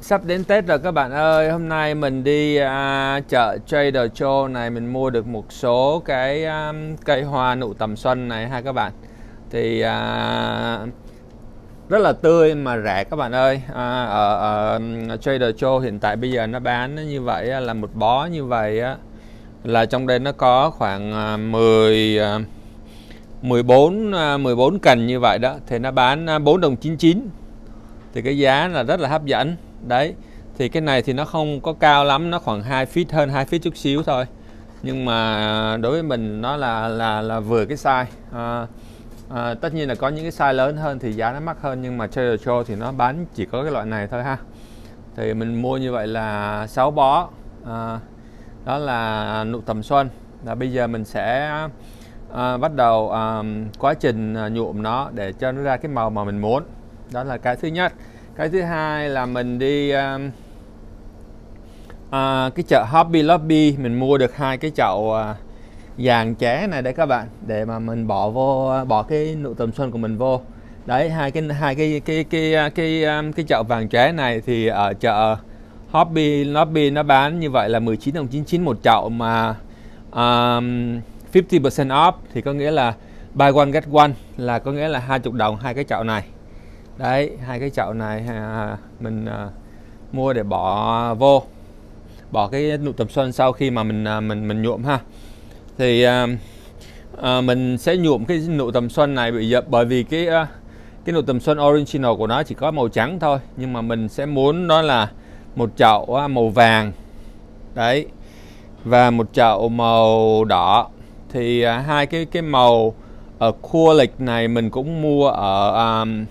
Sắp đến Tết rồi các bạn ơi, hôm nay mình đi à, chợ Trader Joe này mình mua được một số cái um, cây hoa nụ tầm xuân này ha các bạn. Thì à, rất là tươi mà rẻ các bạn ơi. À, ở, ở ừ, Trader Joe hiện tại bây giờ nó bán như vậy là một bó như vậy á là trong đây nó có khoảng 10 14 14 cành như vậy đó thì nó bán à, 4 đồng 99 thì cái giá là rất là hấp dẫn đấy thì cái này thì nó không có cao lắm nó khoảng 2 feet hơn 2 feet chút xíu thôi. Nhưng mà à, đối với mình nó là là là vừa cái size. À, à, tất nhiên là có những cái size lớn hơn thì giá nó mắc hơn nhưng mà Trader Joe thì nó bán chỉ có cái loại này thôi ha. Thì mình mua như vậy là 6 bó à, đó là nụ tầm xuân. Là bây giờ mình sẽ à, bắt đầu à, quá trình à, nhuộm nó để cho nó ra cái màu mà mình muốn. Đó là cái thứ nhất cái thứ hai là mình đi um, à, uh, cái chợ Hobby Lobby mình mua được hai cái chậu uh, vàng ché này đấy các bạn. Để mà mình bỏ vô bỏ cái nụ tầm xuân của mình vô. Đấy hai cái hai cái cái cái cái cái, cái chậu vàng ché này thì ở chợ Hobby Lobby nó bán như vậy là 19 đồng 99 một chậu mà um, 50% off thì có nghĩa là buy one get one là có nghĩa là 20 đồng hai cái chậu này đấy hai cái chậu này à, mình à, mua để bỏ vô. Bỏ cái nụ tầm xuân sau khi mà mình à, mình mình nhuộm ha. Thì à, à, mình sẽ nhuộm cái nụ tầm xuân này bị dập bởi vì cái à, cái nụ tầm xuân original của nó chỉ có màu trắng thôi. Nhưng mà mình sẽ muốn đó là một chậu à, màu vàng. Đấy và một chậu màu đỏ. Thì à, hai cái cái màu ở cua lịch này mình cũng mua ở um,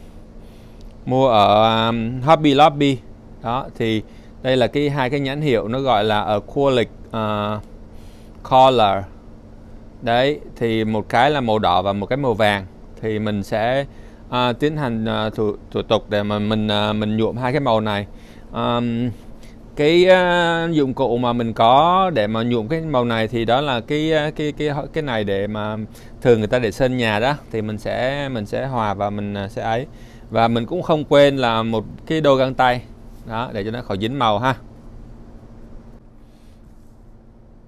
mua ở um, Hobby Lobby. Đó thì đây là cái hai cái nhãn hiệu nó gọi là ở Qualic uh, Color. Đấy thì một cái là màu đỏ và một cái màu vàng. Thì mình sẽ uh, tiến hành uh, thủ, thủ tục để mà mình uh, mình nhuộm hai cái màu này. Um, cái uh, dụng cụ mà mình có để mà nhuộm cái màu này thì đó là cái ờ, cái cái cái này để mà thường người ta để sơn nhà đó thì mình sẽ mình sẽ hòa và mình ờ, sẽ ấy. Và mình cũng không quên là một cái đôi găng tay đó để cho nó khỏi dính màu ha.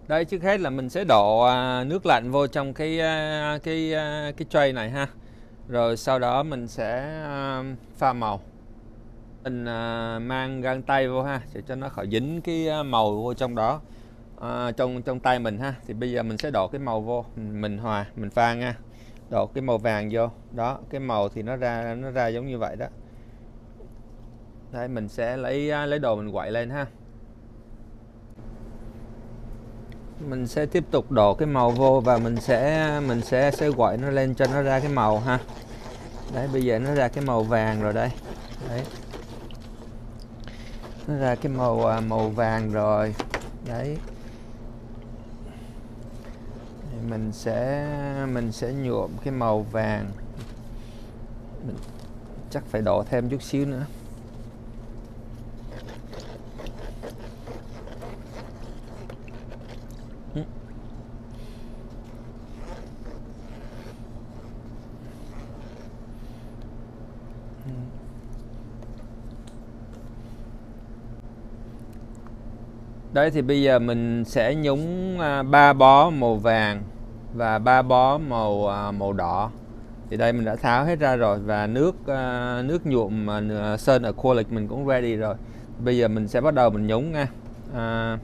Đây trước hết là mình sẽ đổ nước lạnh vô trong cái cái cái tray này ha. Rồi sau đó mình sẽ pha màu mình à, mang găng tay vô ha để cho nó khỏi dính cái à, màu vô trong đó. À, trong trong tay mình ha thì bây giờ mình sẽ đổ cái màu vô mình hòa mình pha nha. Đổ cái màu vàng vô đó cái màu thì nó ra nó ra giống như vậy đó. Đây mình sẽ lấy à, lấy đồ mình quậy lên ha. Mình sẽ tiếp tục đổ cái màu vô và mình sẽ mình sẽ sẽ quậy nó lên cho nó ra cái màu ha. Đấy bây giờ nó ra cái màu vàng rồi đây. Đấy nó ra cái màu à, màu vàng rồi. Đấy. Mình sẽ mình sẽ nhuộm cái màu vàng. Mình chắc phải đổ thêm chút xíu nữa. Đấy thì bây giờ mình sẽ nhúng à, ba bó màu vàng và ba bó màu à, màu đỏ. Thì đây mình đã tháo hết ra rồi và nước à, nước nhuộm sơn ở acrylic mình cũng ready rồi. Bây giờ mình sẽ bắt đầu mình nhúng nha. À,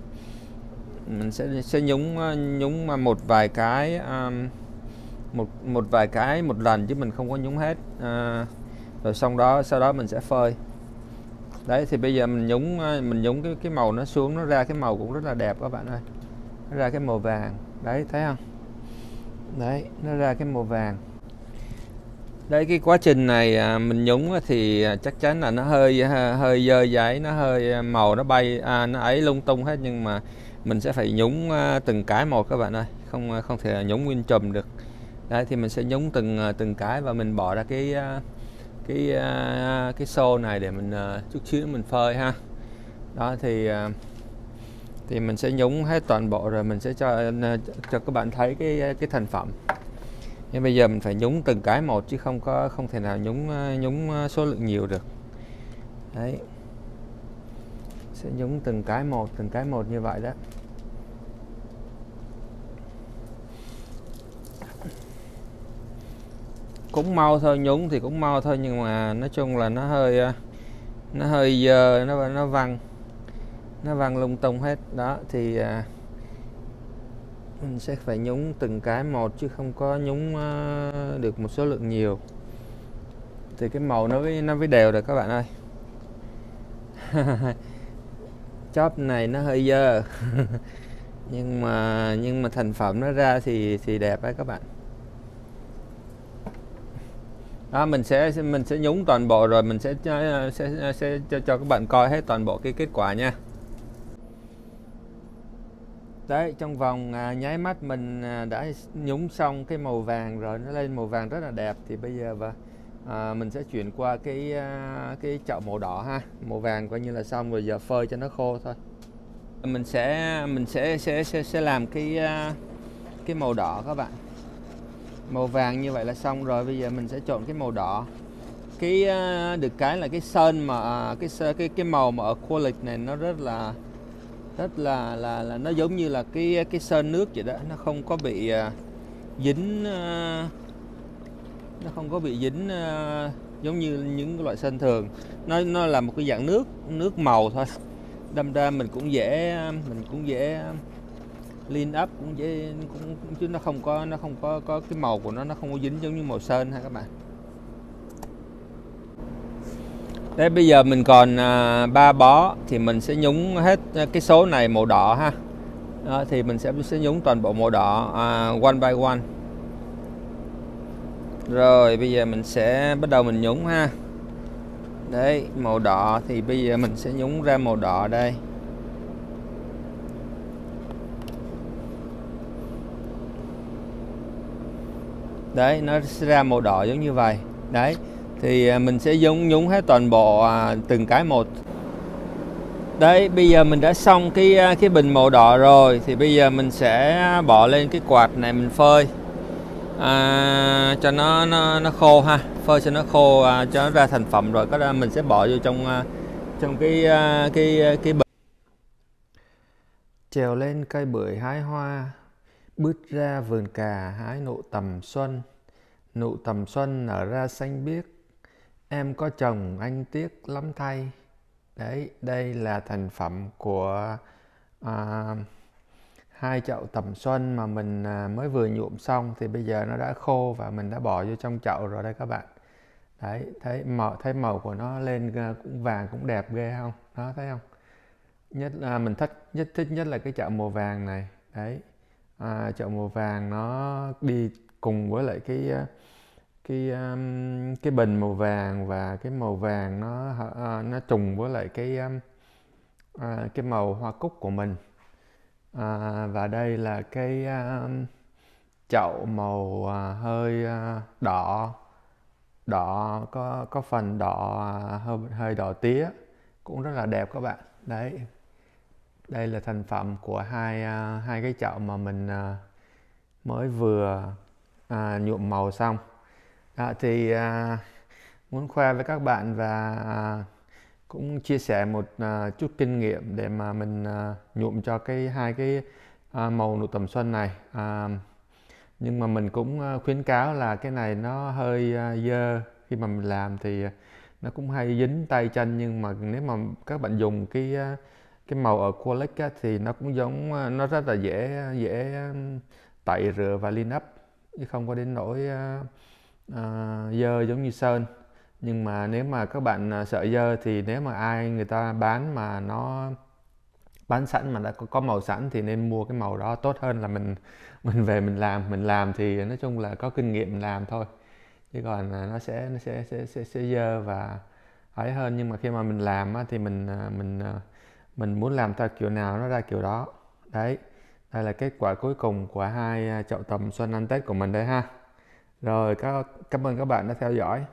mình sẽ sẽ nhúng nhúng một vài cái um, một một vài cái một lần chứ mình không có nhúng hết. À, rồi xong đó sau đó mình sẽ phơi đấy thì bây giờ mình nhúng ờ, mình nhúng cái cái màu nó xuống nó ra cái màu cũng rất là đẹp các bạn ơi. Nó ra cái màu vàng. Đấy thấy không? Đấy nó ra cái màu vàng. Đấy cái quá trình này à, mình nhúng thì à, chắc chắn là nó hơi à, hơi dơ giấy nó hơi màu nó bay à, nó ấy lung tung hết nhưng mà mình sẽ phải nhúng từng cái một các bạn ơi. Không không thể nhúng nguyên chùm được. Đấy thì mình sẽ nhúng từng từng cái và mình bỏ ra cái cái uh, cái xô này để mình uh, chút xíu mình phơi ha. Đó thì uh, thì mình sẽ nhúng hết toàn bộ rồi mình sẽ cho cho các bạn thấy cái cái thành phẩm. Nhưng bây giờ mình phải nhúng từng cái một chứ không có không thể nào nhúng nhúng số lượng nhiều được. Đấy. Sẽ nhúng từng cái một từng cái một như vậy đó. Cũng mau thôi nhúng thì cũng mau thôi nhưng mà nói chung là nó hơi ờ, nó hơi dơ nó nó văng nó văng lung tung hết. Đó thì à, mình sẽ phải nhúng từng cái một chứ không có nhúng ờ, được một số lượng nhiều. Thì cái màu nó mới nó mới đều được các bạn ơi. Chóp này nó hơi dơ. Nhưng mà nhưng mà thành phẩm nó ra thì thì đẹp đấy các bạn đó, mình sẽ mình sẽ nhúng toàn bộ rồi mình sẽ à, sẽ, sẽ, sẽ cho, cho các bạn coi hết toàn bộ cái kết quả nha. Đấy trong vòng à, nháy mắt mình à, đã nhúng xong cái màu vàng rồi nó lên màu vàng rất là đẹp. Thì bây giờ và à, mình sẽ chuyển qua cái à, cái chậu màu đỏ ha. Màu vàng coi như là xong rồi giờ phơi cho nó khô thôi. Mình sẽ mình sẽ sẽ sẽ, sẽ làm cái à, cái màu đỏ các bạn màu vàng như vậy là xong rồi, bây giờ mình sẽ trộn cái màu đỏ. Cái à, được cái là cái sơn mà à, cái cái cái màu mà ở quality này nó rất là rất là là là nó giống như là cái cái sơn nước vậy đó. Nó không có bị à, dính nó không có bị dính giống như những loại sơn thường. Nó nó là một cái dạng nước nước màu thôi. Đâm ra mình cũng dễ mình cũng dễ clean up cũng dễ cũng, chứ nó không có nó không có có cái màu của nó nó không có dính giống như màu sơn ha các bạn đây bây giờ mình còn à, bó thì mình sẽ nhúng hết à, cái số này màu đỏ ha. Đó, thì mình sẽ sẽ nhúng toàn bộ màu đỏ à, one by one. Rồi bây giờ mình sẽ bắt đầu mình nhúng ha. Đấy, màu đỏ thì bây giờ mình sẽ nhúng ra màu đỏ đây. Đấy, nó sẽ ra màu đỏ giống như vậy. Đấy thì à, mình sẽ nhúng nhúng hết toàn bộ à, từng cái một. Đấy bây giờ mình đã xong cái à, cái bình màu đỏ rồi thì bây giờ mình sẽ bỏ lên cái quạt này mình phơi. À, cho nó, nó nó khô ha phơi cho nó khô à, cho nó ra thành phẩm rồi có mình sẽ bỏ vô trong à, trong cái cái cái cái bình. Trèo lên cây bưởi hái hoa bước ra vườn cà hái nụ tầm xuân. Nụ tầm xuân nở ra xanh biếc. Em có chồng anh tiếc lắm thay. Đấy đây là thành phẩm của à, hai chậu tầm xuân mà mình à, mới vừa nhuộm xong. Thì bây giờ nó đã khô và mình đã bỏ vô trong chậu rồi đây các bạn. Đấy thấy màu thấy màu của nó lên à, cũng vàng cũng đẹp ghê không? Đó thấy không? Nhất là mình thích nhất thích nhất là cái chậu màu vàng này. Đấy à, chậu màu vàng nó đi cùng với lại cái ờ, cái um, cái bình màu vàng và cái màu vàng nó uh, nó trùng với lại cái um, uh, cái màu hoa cúc của mình. Uh, và đây là cái um, chậu màu uh, hơi uh, đỏ. Đỏ có có phần đỏ uh, hơi hơi đỏ tía. Cũng rất là đẹp các bạn. Đấy đây là thành phẩm của hai uh, hai cái chậu mà mình uh, mới vừa uh, nhuộm màu xong À, thì à, muốn khoe với các bạn và à, cũng chia sẻ một à, chút kinh nghiệm để mà mình à, nhuộm cho cái hai cái à, màu nụ tầm xuân này. À, nhưng mà mình cũng khuyến cáo là cái này nó hơi à, dơ khi mà mình làm thì nó cũng hay dính tay chân nhưng mà nếu mà các bạn dùng cái cái màu ở Qualic á, thì nó cũng giống ờ, nó rất là dễ dễ tẩy rửa và clean up chứ không có đến nỗi uh, uh, dơ giống như sơn. Nhưng mà nếu mà các bạn sợ dơ thì nếu mà ai người ta bán mà nó bán sẵn mà đã có, có màu sẵn thì nên mua cái màu đó tốt hơn là mình mình về mình làm. Mình làm thì nói chung là có kinh nghiệm làm thôi. Chứ còn nó sẽ nó sẽ sẽ sẽ, sẽ dơ và ấy hơn. Nhưng mà khi mà mình làm á, thì mình mình mình muốn làm theo kiểu nào nó ra kiểu đó. Đấy, đây là kết quả cuối cùng của hai à, chậu tầm xuân ăn tết của mình đây ha. Rồi các cảm ơn các bạn đã theo dõi.